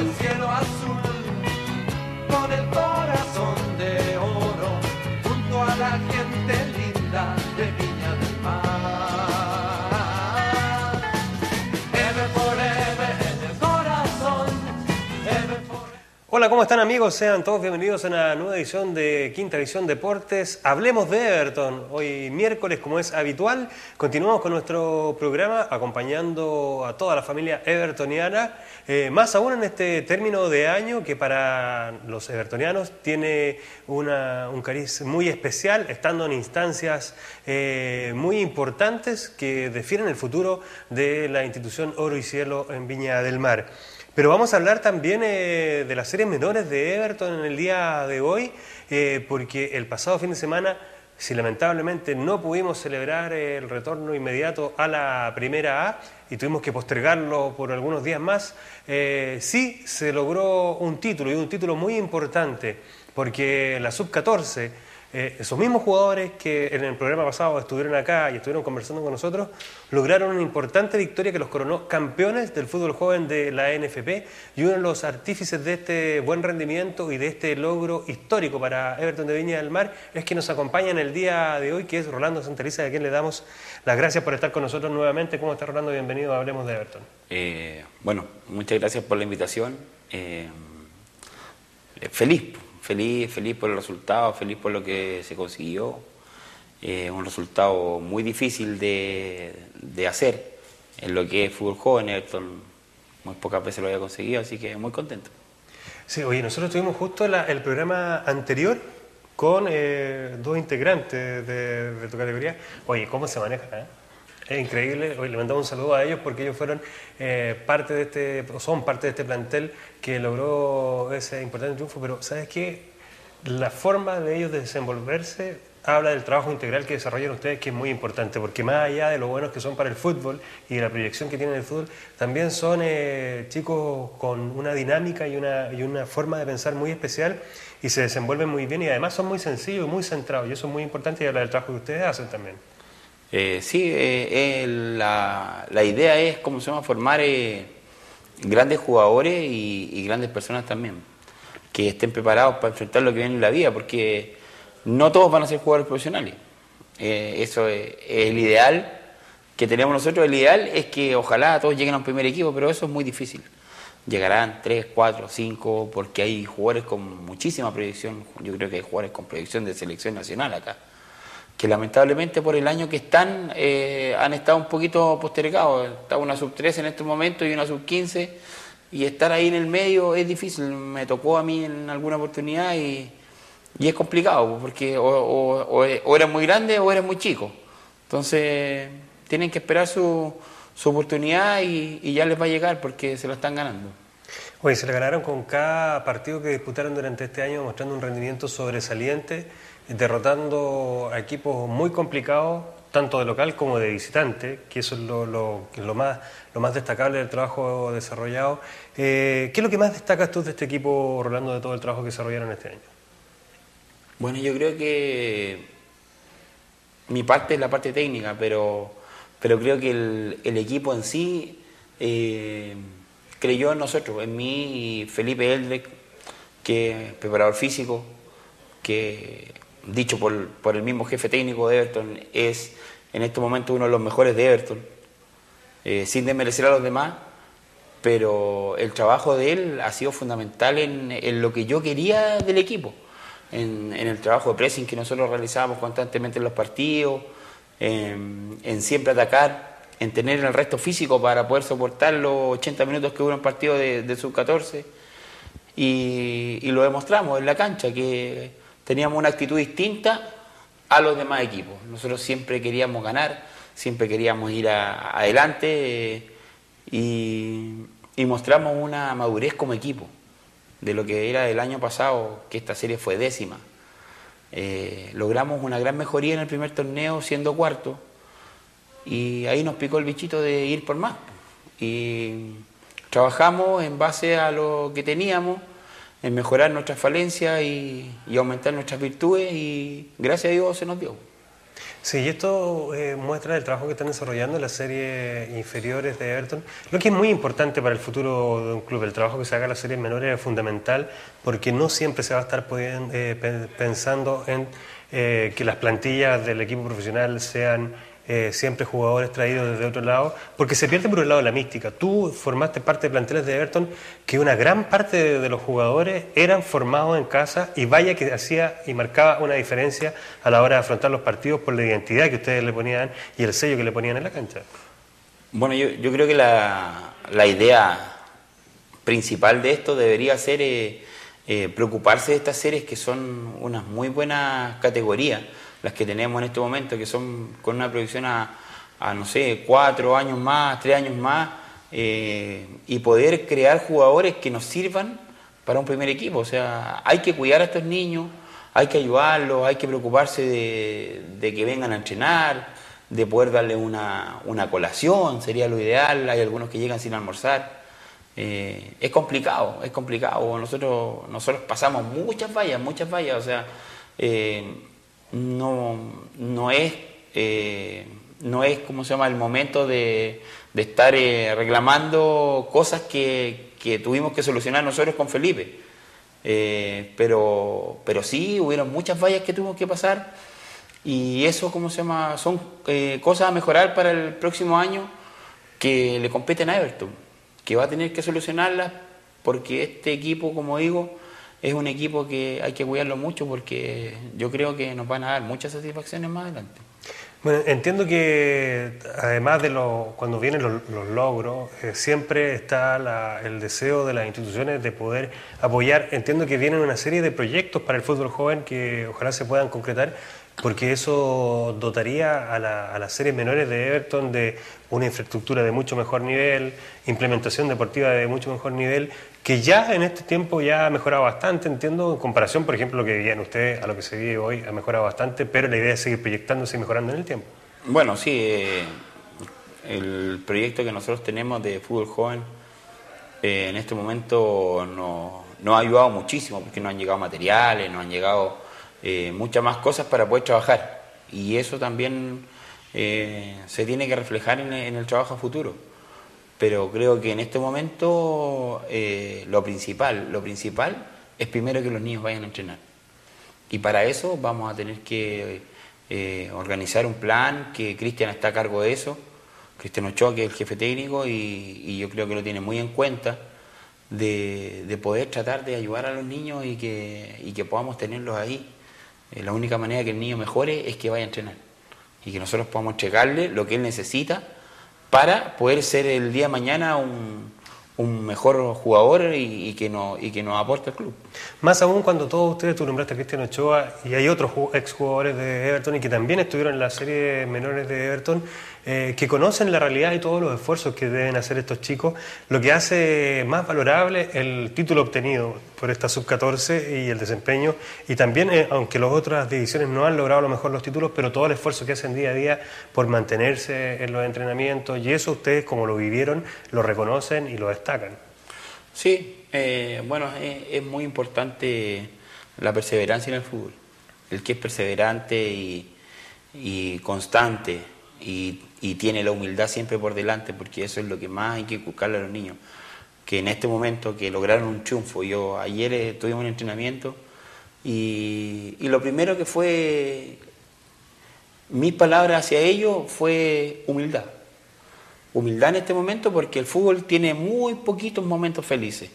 el cielo azul, Hola, ¿cómo están amigos? Sean todos bienvenidos a una nueva edición de Quinta Visión Deportes. Hablemos de Everton. Hoy miércoles, como es habitual, continuamos con nuestro programa acompañando a toda la familia evertoniana, eh, más aún en este término de año que para los evertonianos tiene una- un cariz muy especial, estando en instancias eh, muy importantes que definen el futuro de la institución Oro y Cielo en Viña del Mar. Pero vamos a hablar también eh, de las series menores de Everton en el día de hoy, eh, porque el pasado fin de semana, si lamentablemente no pudimos celebrar el retorno inmediato a la primera A y tuvimos que postergarlo por algunos días más, eh, sí se logró un título y un título muy importante, porque la sub-14 eh, esos mismos jugadores que en el programa pasado estuvieron acá y estuvieron conversando con nosotros, lograron una importante victoria que los coronó campeones del fútbol joven de la NFP y uno de los artífices de este buen rendimiento y de este logro histórico para Everton de Viña del Mar es que nos acompaña en el día de hoy, que es Rolando Santeliza, a quien le damos las gracias por estar con nosotros nuevamente. ¿Cómo está Rolando? Bienvenido a Hablemos de Everton. Eh, bueno, muchas gracias por la invitación. Eh, feliz, feliz, feliz por el resultado, feliz por lo que se consiguió. Eh, un resultado muy difícil de, de hacer en lo que es fútbol joven. Everton muy pocas veces lo había conseguido, así que muy contento. Sí, oye, nosotros tuvimos justo el programa anterior con eh, dos integrantes de, de tu categoría. Oye, ¿cómo se maneja? eh? Es increíble. Oye, le mandamos un saludo a ellos porque ellos fueron eh, parte de este, son parte de este plantel que logró ese importante triunfo. Pero, ¿sabes qué? La forma de ellos de desenvolverse habla del trabajo integral que desarrollan ustedes, que es muy importante, porque más allá de lo buenos que son para el fútbol y de la proyección que tienen el fútbol, también son eh, chicos con una dinámica y una, y una forma de pensar muy especial y se desenvuelven muy bien y además son muy sencillos y muy centrados, y eso es muy importante y habla del trabajo que ustedes hacen también. Eh, sí, eh, eh, la, la idea es, como se llama, formar eh, grandes jugadores y, grandes personas también, que estén preparados para enfrentar lo que viene en la vida, porque no todos van a ser jugadores profesionales. Eso es, es el ideal que tenemos nosotros. El ideal es que ojalá todos lleguen a un primer equipo, pero eso es muy difícil. Llegarán 3, 4, 5, porque hay jugadores con muchísima proyección. Yo creo que hay jugadores con proyección de selección nacional acá que lamentablemente por el año que están eh, han estado un poquito postergados. Está una sub 13 en este momento y una sub 15 y estar ahí en el medio es difícil. Me tocó a mí en alguna oportunidad y, y es complicado porque o, o- eres muy grande o eres muy chico. Entonces tienen que esperar su, su oportunidad y, y ya les va a llegar porque se lo están ganando. Oye, se le ganaron con cada partido que disputaron durante este año, mostrando un rendimiento sobresaliente, derrotando a equipos muy complicados, tanto de local como de visitante, que eso es lo, más, destacable del trabajo desarrollado. Eh, ¿Qué es lo que más destacas tú de este equipo, Rolando, de todo el trabajo que desarrollaron este año? Bueno, yo creo que mi parte es la parte técnica, pero, pero creo que el, equipo en sí eh, creyó en nosotros, en mí y Felipe Eldrek, que es preparador físico, que dicho por, el mismo jefe técnico de Everton, es en este momento uno de los mejores de Everton, eh, sin desmerecer a los demás, pero el trabajo de él ha sido fundamental en, en lo que yo quería del equipo, en, en el trabajo de pressing que nosotros realizábamos constantemente en los partidos, en, en siempre atacar, en tener el resto físico para poder soportar los 80 minutos que dura un partido de, de sub-14 y, y lo demostramos en la cancha, que teníamos una actitud distinta a los demás equipos. Nosotros siempre queríamos ganar, siempre queríamos ir adelante eh, y, y mostramos una madurez como equipo de lo que era el año pasado, que esta serie fue décima. Eh, logramos una gran mejoría en el primer torneo siendo cuarto y ahí nos picó el bichito de ir por más. Y trabajamos en base a lo que teníamos, en mejorar nuestras falencias y, y aumentar nuestras virtudes y gracias a Dios se nos dio. Sí, y esto eh, muestra el trabajo que están desarrollando las series inferiores de Everton, lo que es muy importante para el futuro de un club. El trabajo que se haga en las series menores es fundamental porque no siempre se va a estar eh, pensando en eh, que las plantillas del equipo profesional sean eh, siempre jugadores traídos desde otro lado, porque se pierde por un lado la mística. Tú formaste parte de planteles de Everton que una gran parte de, los jugadores eran formados en casa y vaya que hacía y marcaba una diferencia a la hora de afrontar los partidos por la identidad que ustedes le ponían y el sello que le ponían en la cancha. Bueno, yo, yo creo que la, la, idea principal de esto debería ser eh, eh, preocuparse de estas series que son unas muy buenas categorías las que tenemos en este momento, que son con una proyección a, no sé, cuatro años más, tres años más, eh, y poder crear jugadores que nos sirvan para un primer equipo. O sea, hay que cuidar a estos niños, hay que ayudarlos, hay que preocuparse de, que vengan a entrenar, de poder darle una, una, colación, sería lo ideal. Hay algunos que llegan sin almorzar. Eh, es complicado, es complicado. Nosotros, nosotros pasamos muchas fallas, muchas fallas. O sea, eh, no, no es, eh, no es, ¿cómo se llama?, el momento de, estar eh, reclamando cosas que, tuvimos que solucionar nosotros con Felipe. Eh, pero, pero sí, hubieron muchas fallas que tuvimos que pasar y eso, ¿cómo se llama?, son cosas a mejorar para el próximo año que le competen a Everton, que va a tener que solucionarlas porque este equipo, como digo, es un equipo que hay que cuidarlo mucho porque yo creo que nos van a dar muchas satisfacciones más adelante. Bueno, entiendo que además de lo, cuando vienen los, logros, eh, siempre está el deseo de las instituciones de poder apoyar. Entiendo que vienen una serie de proyectos para el fútbol joven que ojalá se puedan concretar porque eso dotaría a, las series menores de Everton de una infraestructura de mucho mejor nivel, implementación deportiva de mucho mejor nivel, que ya en este tiempo ya ha mejorado bastante, entiendo, en comparación, por ejemplo, lo que vivían ustedes a lo que se vive hoy, ha mejorado bastante, pero la idea es seguir proyectándose y mejorando en el tiempo. Bueno, sí, eh, el proyecto que nosotros tenemos de fútbol joven eh, en este momento nos, ha ayudado muchísimo, porque nos han llegado materiales, nos han llegado eh, muchas más cosas para poder trabajar. Y eso también eh, se tiene que reflejar en, el trabajo futuro. Pero creo que en este momento eh, lo principal, lo principal es primero que los niños vayan a entrenar. Y para eso vamos a tener que organizar un plan, que Cristian está a cargo de eso, Cristian Ochoa, que es el jefe técnico, y, yo creo que lo tiene muy en cuenta, de, poder tratar de ayudar a los niños y que, y que podamos tenerlos ahí eh, la única manera que el niño mejore es que vaya a entrenar y que nosotros podamos entregarle lo que él necesita para poder ser el día de mañana un, un mejor jugador y, que no, y que nos aporte al club. Más aún cuando todos ustedes, tú nombraste a Cristian Ochoa y hay otros exjugadores de Everton y que también estuvieron en la serie menores de Everton, eh, que conocen la realidad y todos los esfuerzos que deben hacer estos chicos, lo que hace más valorable el título obtenido por esta sub-14 y el desempeño, y también, eh, aunque las otras divisiones no han logrado a lo mejor los títulos, pero todo el esfuerzo que hacen día a día por mantenerse en los entrenamientos, y eso ustedes como lo vivieron, lo reconocen y lo destacan. Sí, eh, bueno, es, muy importante la perseverancia en el fútbol. El que es perseverante y, constante y, tiene la humildad siempre por delante, porque eso es lo que más hay que buscarle a los niños. Que en este momento que lograron un triunfo, yo ayer eh, tuvimos un entrenamiento y, y lo primero que fue mi palabra hacia ellos fue humildad humildad en este momento porque el fútbol tiene muy poquitos momentos felices.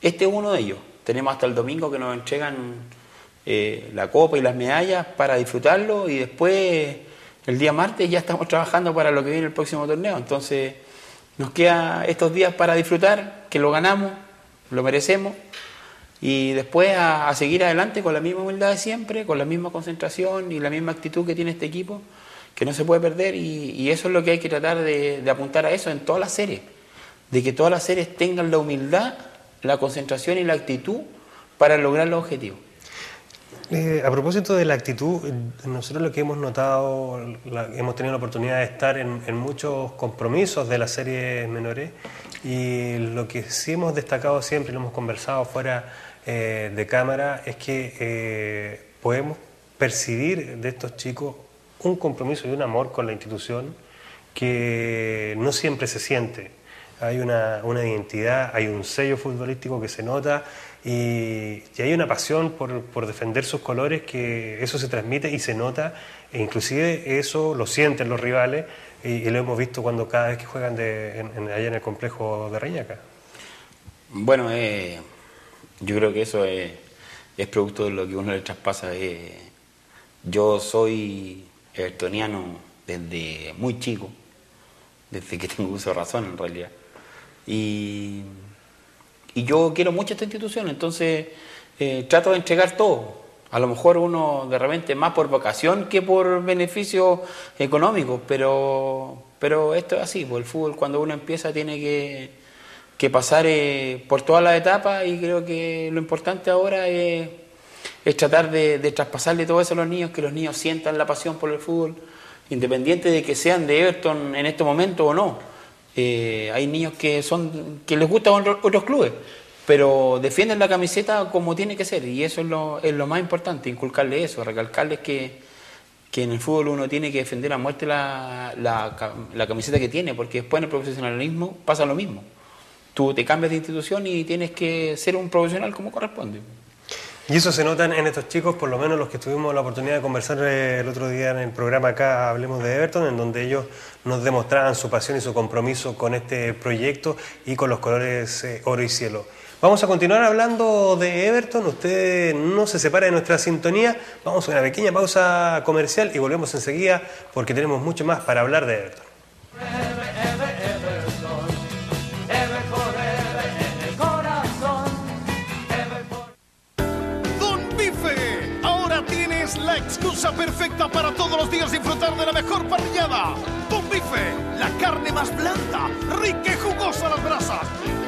Este es uno de ellos. Tenemos hasta el domingo que nos entregan eh, la copa y las medallas para disfrutarlo y después el día martes ya estamos trabajando para lo que viene el próximo torneo. Entonces nos queda estos días para disfrutar, que lo ganamos, lo merecemos y después a seguir adelante con la misma humildad de siempre, con la misma concentración y la misma actitud que tiene este equipo que no se puede perder y, eso es lo que hay que tratar de, apuntar a eso en todas las series, de que todas las series tengan la humildad, la concentración y la actitud para lograr los objetivos. Eh, a propósito de la actitud, nosotros lo que hemos notado, hemos tenido la oportunidad de estar en, muchos compromisos de las series menores y lo que sí hemos destacado siempre, y lo hemos conversado fuera eh, de cámara, es que eh, podemos percibir de estos chicos un compromiso y un amor con la institución que no siempre se siente. Hay una, identidad, hay un sello futbolístico que se nota y, hay una pasión por, defender sus colores que eso se transmite y se nota e inclusive eso lo sienten los rivales y, lo hemos visto cuando cada vez que juegan allá en el complejo de Reñaca. Bueno, eh, yo creo que eso es, producto de lo que uno le traspasa. Eh, yo soy evertoniano desde muy chico, desde que tengo uso de razón en realidad. Y, yo quiero mucho esta institución, entonces eh, trato de entregar todo. A lo mejor uno de repente más por vocación que por beneficio económico, pero, pero esto es así, pues el fútbol cuando uno empieza tiene que, que pasar eh, por todas las etapas y creo que lo importante ahora es, es tratar de, de, traspasarle todo eso a los niños, que los niños sientan la pasión por el fútbol, independiente de que sean de Everton en este momento o no. Eh, hay niños que son que les gustan otros clubes, pero defienden la camiseta como tiene que ser y eso es lo, es lo más importante, inculcarle eso, recalcarles que, que en el fútbol uno tiene que defender a muerte la, la, la camiseta que tiene, porque después en el profesionalismo pasa lo mismo tú te cambias de institución y tienes que ser un profesional como corresponde. Y eso se nota en estos chicos, por lo menos los que tuvimos la oportunidad de conversar eh, el otro día en el programa acá, Hablemos de Everton, en donde ellos nos demostraban su pasión y su compromiso con este proyecto y con los colores eh, oro y cielo. Vamos a continuar hablando de Everton, usted no se separa de nuestra sintonía, vamos a una pequeña pausa comercial y volvemos enseguida porque tenemos mucho más para hablar de Everton. Para todos los días disfrutar de la mejor parrillada. Don Bife, la carne más blanda, rica y jugosa a las brasas.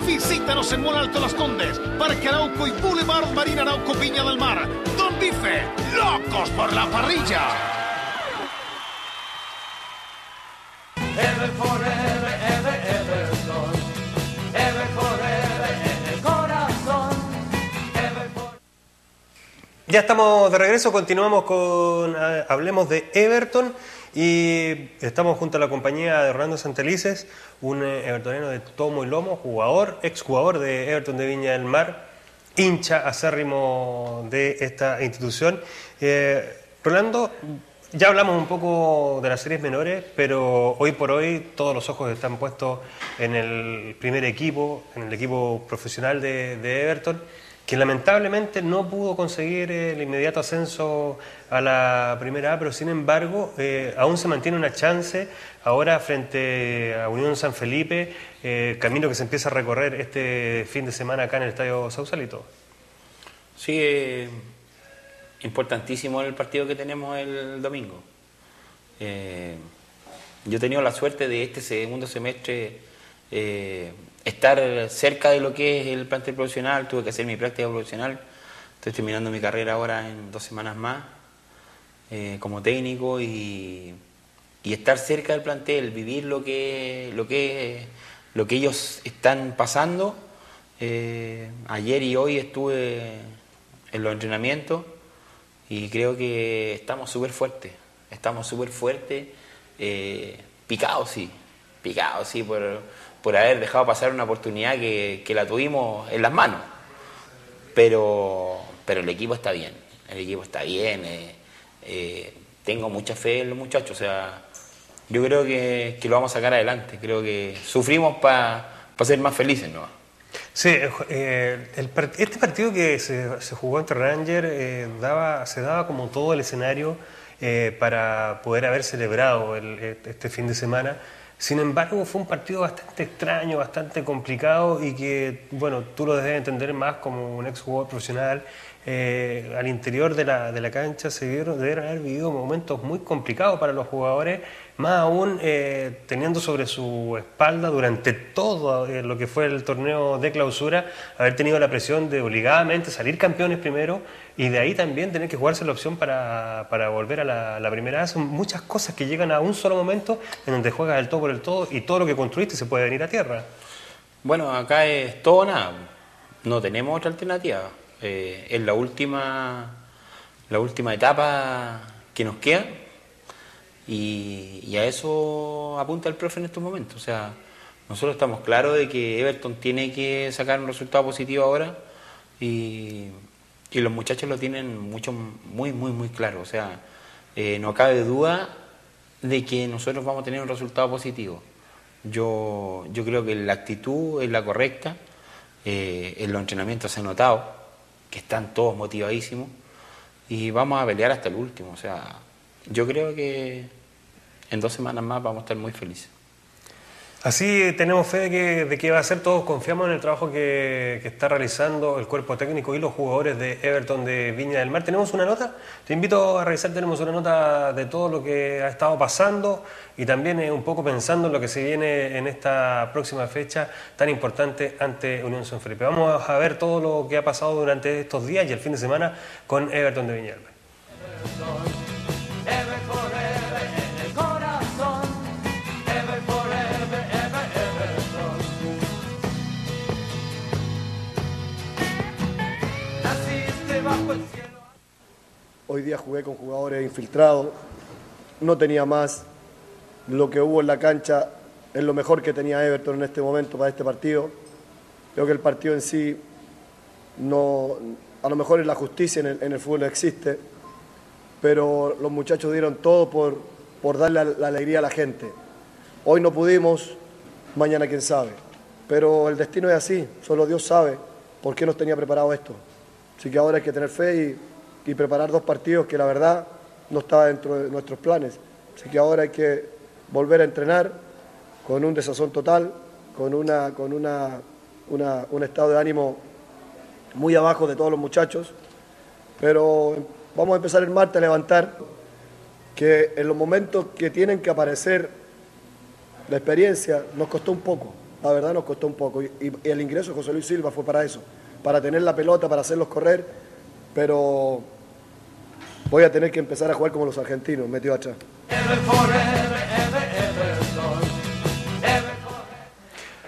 Visítanos en Alto Las Condes, Parque Arauco y Boulevard Marina Arauco Piña del Mar. Don Bife, locos por la parrilla. Ya estamos de regreso, continuamos con Hablemos de Everton y estamos junto a la compañía de Orlando Santelices, un eh, evertoniano de tomo y lomo, jugador, exjugador de Everton de Viña del Mar, hincha acérrimo de esta institución. Eh, Rolando, ya hablamos un poco de las series menores, pero hoy por hoy todos los ojos están puestos en el primer equipo, en el equipo profesional de, de Everton que lamentablemente no pudo conseguir el inmediato ascenso a la primera A, pero sin embargo eh, aún se mantiene una chance ahora frente a Unión San Felipe, eh, camino que se empieza a recorrer este fin de semana acá en el Estadio Sausalito. Sí, eh, importantísimo el partido que tenemos el domingo. yo he tenido la suerte de este segundo semestre estar cerca de lo que es el plantel profesional, tuve que hacer mi práctica profesional, estoy terminando mi carrera ahora en dos semanas más eh, como técnico y, estar cerca del plantel, vivir lo que, lo que, lo que ellos están pasando. Eh, ayer y hoy estuve en los entrenamientos y creo que estamos súper fuertes, estamos súper fuertes, eh, picados sí, picados sí, por por haber dejado pasar una oportunidad que, la tuvimos en las manos. Pero, pero el equipo está bien, el equipo está bien. Eh, eh, tengo mucha fe en los muchachos, o sea, yo creo que, lo vamos a sacar adelante. Creo que sufrimos para ser más felices, ¿no? Sí, eh, este partido que se, jugó entre Ranger daba, se daba como todo el escenario para poder haber celebrado este fin de semana sin embargo, fue un partido bastante extraño, bastante complicado y que, bueno, tú lo debes entender más como un ex jugador profesional. Eh, al interior de la, de la cancha se vieron, debieron haber vivido momentos muy complicados para los jugadores más aún eh, teniendo sobre su espalda durante todo eh, lo que fue el torneo de clausura, haber tenido la presión de obligadamente salir campeones primero y de ahí también tener que jugarse la opción para, para volver a la, primera. Son muchas cosas que llegan a un solo momento en donde juegas el todo por el todo y todo lo que construiste se puede venir a tierra. Bueno, acá es todo o nada. No tenemos otra alternativa. Eh, es la última, la última etapa que nos queda Y, a eso apunta el profe en estos momentos. O sea, nosotros estamos claros de que Everton tiene que sacar un resultado positivo ahora y, y los muchachos lo tienen mucho, muy, muy, muy claro. O sea, eh, no cabe duda de que nosotros vamos a tener un resultado positivo. Yo, yo creo que la actitud es la correcta, eh, en los entrenamientos se ha notado que están todos motivadísimos y vamos a pelear hasta el último. O sea, yo creo que en dos semanas más vamos a estar muy felices. Así tenemos fe de que, de que va a ser, todos confiamos en el trabajo que, que, está realizando el cuerpo técnico y los jugadores de Everton de Viña del Mar. Tenemos una nota, te invito a revisar, tenemos una nota de todo lo que ha estado pasando y también eh, un poco pensando en lo que se viene en esta próxima fecha tan importante ante Unión San Felipe. Vamos a ver todo lo que ha pasado durante estos días y el fin de semana con Everton de Viña del Mar. Hoy día jugué con jugadores infiltrados, no tenía más. Lo que hubo en la cancha es lo mejor que tenía Everton en este momento para este partido. Creo que el partido en sí, no, a lo mejor en la justicia en el, en el existe, pero los muchachos dieron todo por, por darle la alegría a la gente. Hoy no pudimos, mañana quién sabe. Pero el destino es así, solo Dios sabe por qué nos tenía preparado esto. Así que ahora hay que tener fe y, y preparar dos partidos que la verdad no estaba dentro de nuestros planes. Así que ahora hay que volver a entrenar con un desazón total, con, una, con una, un estado de ánimo muy abajo de todos los muchachos. Pero vamos a empezar el martes a levantar que en los momentos que tienen que aparecer la experiencia nos costó un poco, la verdad nos costó un poco. Y, y el ingreso de José Luis Silva fue para eso, para tener la pelota, para hacerlos correr, pero voy a tener que empezar a jugar como los argentinos, metido atrás.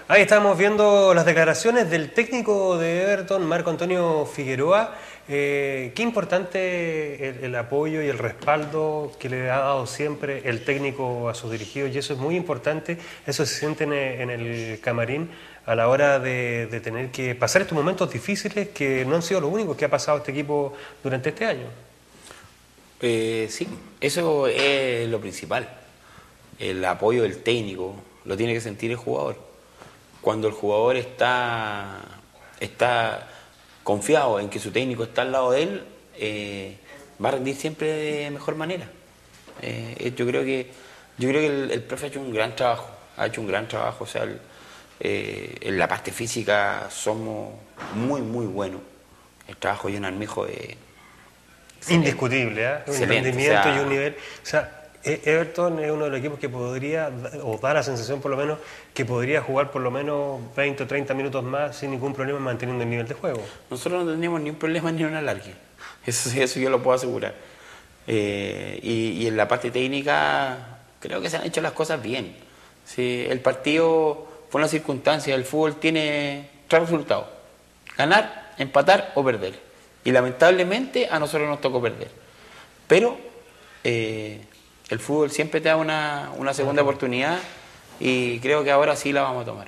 Ahí estamos viendo las declaraciones del técnico de Everton, Marco Antonio Figueroa. Eh, qué importante el, apoyo y el respaldo que le ha dado siempre el técnico a sus dirigidos y eso es muy importante, eso se siente en, en el camarín a la hora de, de, tener que pasar estos momentos difíciles que no han sido los únicos que ha pasado este equipo durante este año. Eh, sí, eso es lo principal, el apoyo del técnico, lo tiene que sentir el jugador. Cuando el jugador está, está confiado en que su técnico está al lado de él, eh, va a rendir siempre de mejor manera. Eh, yo creo que yo creo que el, profe ha hecho un gran trabajo, ha hecho un gran trabajo, o sea, en la parte física somos muy muy buenos. El trabajo de John Armijo es indiscutible, ¿eh? un rendimiento o sea, y un nivel, o sea, Everton es uno de los equipos que podría, o da la sensación por lo menos, que podría jugar por lo menos 20 o 30 minutos más sin ningún problema manteniendo el nivel de juego. Nosotros no teníamos ni un problema ni un alargue, eso, eso yo lo puedo asegurar. Eh, y, y, en la parte técnica creo que se han hecho las cosas bien. Sí, el partido fue una circunstancia, el fútbol tiene tres resultados, ganar, empatar o perder. Y lamentablemente a nosotros nos tocó perder. Pero... Eh, el fútbol siempre te da una, una segunda oportunidad y creo que ahora sí la vamos a tomar.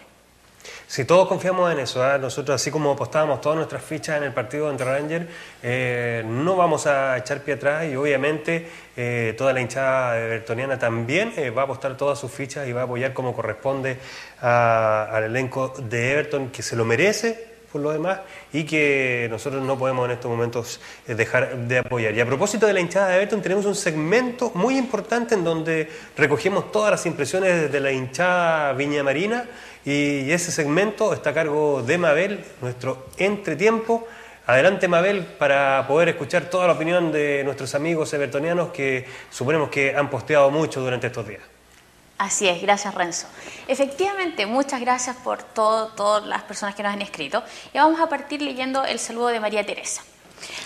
Si todos confiamos en eso, ¿eh? nosotros así como apostábamos todas nuestras fichas en el partido entre Ranger, eh, no vamos a echar pie atrás y obviamente eh, toda la hinchada evertoniana también eh, va a apostar todas sus fichas y va a apoyar como corresponde a, al elenco de Everton que se lo merece por lo demás y que nosotros no podemos en estos momentos eh, dejar de apoyar. Y a propósito de la hinchada de Everton, tenemos un segmento muy importante en donde recogemos todas las impresiones de la hinchada Viña Marina y ese segmento está a cargo de Mabel, nuestro entretiempo. Adelante Mabel para poder escuchar toda la opinión de nuestros amigos evertonianos que suponemos que han posteado mucho durante estos días. Así es, gracias Renzo. Efectivamente, muchas gracias por todo, todas las personas que nos han escrito. Y vamos a partir leyendo el saludo de María Teresa.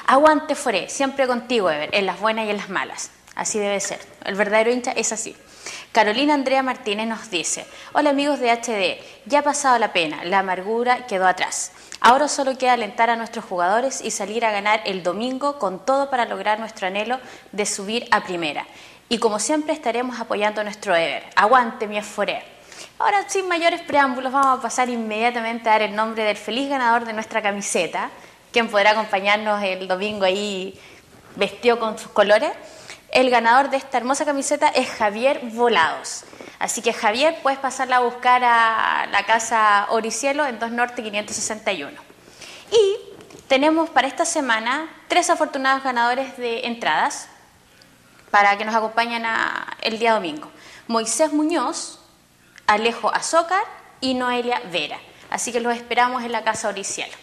Aguante Foré, siempre contigo, Ever, en las buenas y en las malas. Así debe ser. El verdadero hincha es así. Carolina Andrea Martínez nos dice, hola amigos de HD, ya ha pasado la pena, la amargura quedó atrás. Ahora solo queda alentar a nuestros jugadores y salir a ganar el domingo con todo para lograr nuestro anhelo de subir a primera. Y como siempre estaremos apoyando a nuestro Ever. Aguante mi Esforé. Ahora, sin mayores preámbulos, vamos a pasar inmediatamente a dar el nombre del feliz ganador de nuestra camiseta, quien podrá acompañarnos el domingo ahí vestido con sus colores. El ganador de esta hermosa camiseta es Javier Volados. Así que Javier, puedes pasarla a buscar a la casa Oricielo en 2 Norte 561. Y tenemos para esta semana tres afortunados ganadores de entradas para que nos acompañen el día domingo. Moisés Muñoz, Alejo Azócar y Noelia Vera. Así que los esperamos en la casa Oricielo.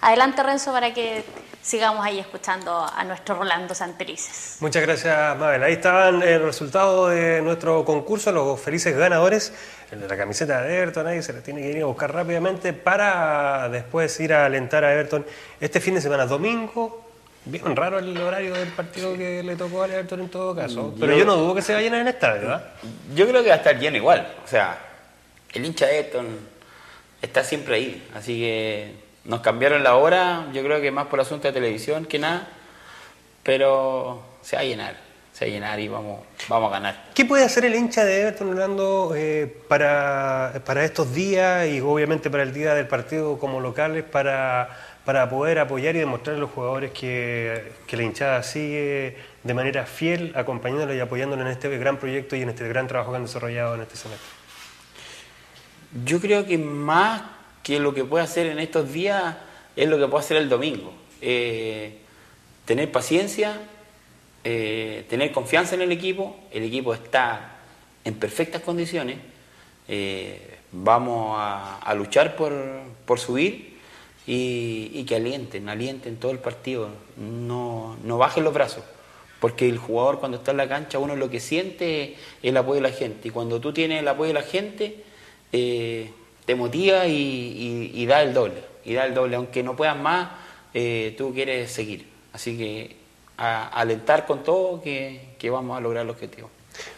Adelante Renzo para que sigamos ahí escuchando a nuestro Rolando Santelices. Muchas gracias, Mabel. Ahí estaban el resultado de nuestro concurso, los felices ganadores. El de la camiseta de Everton, ahí se la tiene que ir a buscar rápidamente para después ir a alentar a Everton este fin de semana, domingo. Bien raro el horario del partido que le tocó al Everton en todo caso. Pero yo no dudo que se va a llenar en el estadio, ¿ah? Yo creo que va a estar lleno igual. O sea, el hincha de Everton está siempre ahí. Así que nos cambiaron la hora, yo creo que más por asunto de televisión que nada. Pero se va a llenar, se va a llenar y vamos, vamos a ganar. ¿Qué puede hacer el hincha de Everton, Orlando, eh, para, para estos días y obviamente para el día del partido como locales para, para poder apoyar y demostrar a los jugadores que, que la hinchada sigue de manera fiel acompañándolo y apoyándolo en este gran proyecto y en este gran trabajo que han desarrollado en este semestre? Yo creo que más que lo que puede hacer en estos días es lo que puede hacer el domingo. Eh, tener paciencia, eh, tener confianza en el equipo. El equipo está en perfectas condiciones. Eh, vamos a, luchar por subir y, y que alienten, alienten todo el partido. No, no bajen los brazos. Porque el jugador cuando está en la cancha, uno lo que siente es el apoyo de la gente. Y cuando tú tienes el apoyo de la gente, eh, te motiva y, da el doble. Y da el doble. Aunque no puedas más, eh, tú quieres seguir. Así que alentar con todo que, que vamos a lograr el objetivo.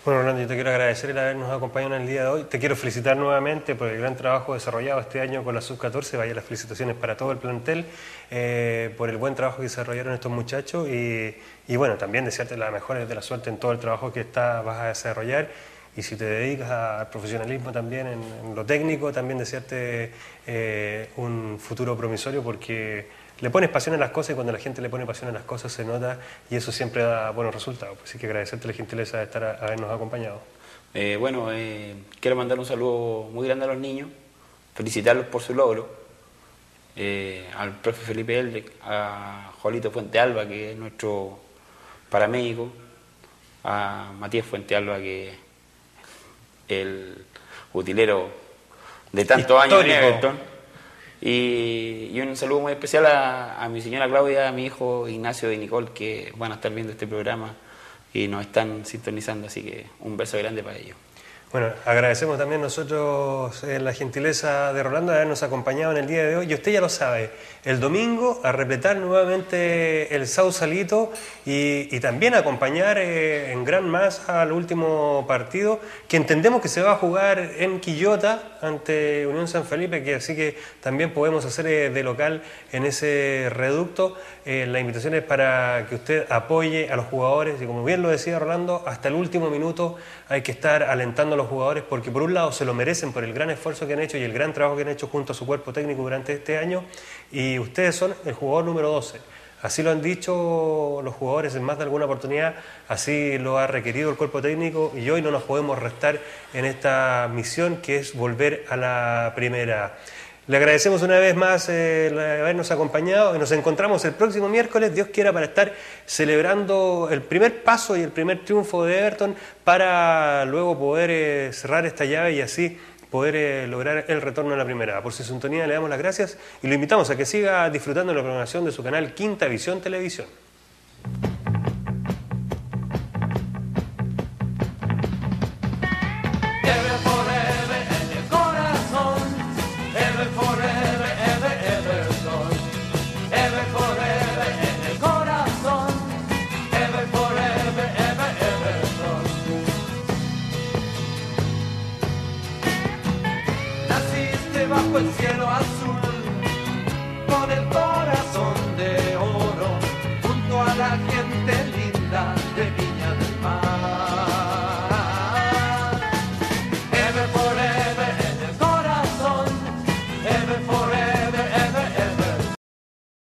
Bueno, Orlando, yo te quiero agradecer el habernos acompañado en el día de hoy. Te quiero felicitar nuevamente por el gran trabajo desarrollado este año con la Sub-14. Vaya las felicitaciones para todo el plantel, eh, por el buen trabajo que desarrollaron estos muchachos y, y bueno, también desearte la mejor de la suerte en todo el trabajo que está, vas a desarrollar. Y si te dedicas al profesionalismo también en, en lo técnico, también desearte eh, un futuro promisorio porque le pones pasión a las cosas y cuando la gente le pone pasión a las cosas se nota y eso siempre da buenos resultados. Así que agradecerte la gentileza de estar a- habernos acompañado. Eh, bueno, eh, quiero mandar un saludo muy grande a los niños, felicitarlos por su logro, eh, al profe Felipe Eldrick, a Jolito Fuente Alba, que es nuestro paramédico, a Matías Fuente Alba, que es el utilero de tantos años en. Everton. Y, un saludo muy especial a, a mi señora Claudia, a mi hijo Ignacio y Nicole, que van a estar viendo este programa y nos están sintonizando, así que un beso grande para ellos. Bueno, agradecemos también nosotros eh, la gentileza de Rolando de habernos acompañado en el día de hoy. Y usted ya lo sabe, el domingo a repletar nuevamente el Sausalito y, y también acompañar eh, en gran masa al último partido, que entendemos que se va a jugar en Quillota ante Unión San Felipe, que así que también podemos hacer eh, de local en ese reducto. La invitación es para que usted apoye a los jugadores y como bien lo decía Rolando, hasta el último minuto hay que estar alentando los jugadores porque por un lado se lo merecen por el gran esfuerzo que han hecho y el gran trabajo que han hecho junto a su cuerpo técnico durante este año y ustedes son el jugador número 12. Así lo han dicho los jugadores en más de alguna oportunidad, así lo ha requerido el cuerpo técnico y hoy no nos podemos restar en esta misión que es volver a la primera. Le agradecemos una vez más eh, habernos acompañado y nos encontramos el próximo miércoles, Dios quiera, para estar celebrando el primer paso y el primer triunfo de Everton para luego poder eh, cerrar esta llave y así poder eh, lograr el retorno a la primera. Por su sintonía le damos las gracias y lo invitamos a que siga disfrutando de la programación de su canal Quinta Visión Televisión.